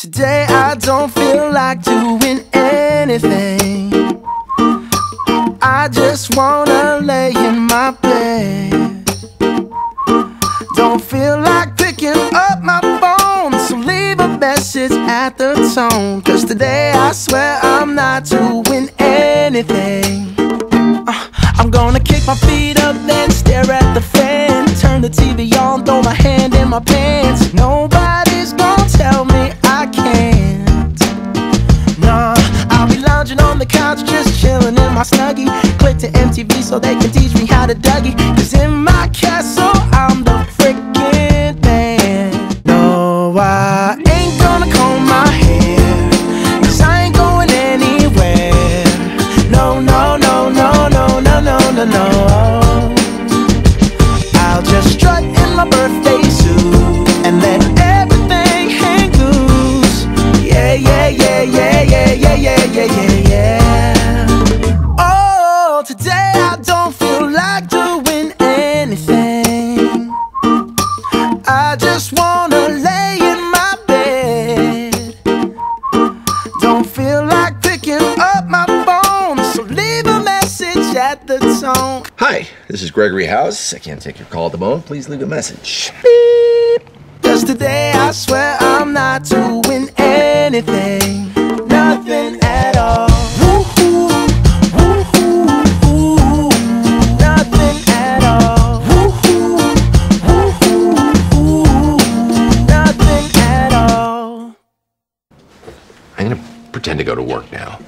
Today I don't feel like doing anything. I just wanna lay in my bed. Don't feel like picking up my phone, so leave a message at the tone. Cause today I swear I'm not doing anything. Uh, I'm gonna kick my feet up, then stare at the fan. Turn the TV on, throw my hand in my pants. Lounging on the couch, just chilling in my snuggie. Click to MTV so they can teach me how to Dougie. Cause in my castle, I'm the freaking man. No, I ain't gonna comb my hair. Cause I ain't going anywhere. No, no, no, no, no, no, no, no, no. I'll just strut in my birthday suit and let everything hang loose. Yeah, yeah, yeah, yeah, yeah, yeah, yeah, yeah, yeah, yeah. I just wanna lay in my bed. Don't feel like picking up my phone, so leave a message at the tone. Hi, this is Gregory House. I can't take your call at the moment. Please leave a message. Cause today I swear I'm not doing anything, pretend to go to work now.